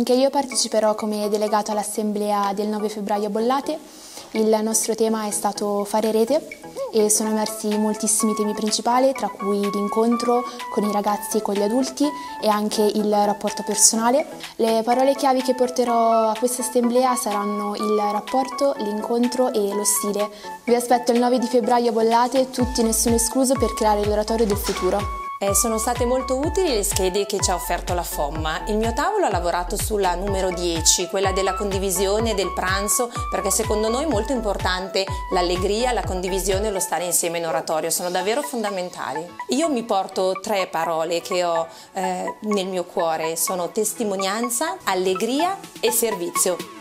Anche io parteciperò come delegato all'assemblea del 9 febbraio a Bollate. Il nostro tema è stato fare rete e sono emersi moltissimi temi principali, tra cui l'incontro con i ragazzi e con gli adulti e anche il rapporto personale. Le parole chiavi che porterò a questa assemblea saranno il rapporto, l'incontro e lo stile. Vi aspetto il 9 di febbraio a Bollate, tutti nessuno escluso per creare l'oratorio del futuro. Eh, sono state molto utili le schede che ci ha offerto la FOMMA. Il mio tavolo ha lavorato sulla numero 10, quella della condivisione del pranzo, perché secondo noi è molto importante l'allegria, la condivisione e lo stare insieme in oratorio, sono davvero fondamentali. Io mi porto tre parole che ho eh, nel mio cuore, sono testimonianza, allegria e servizio.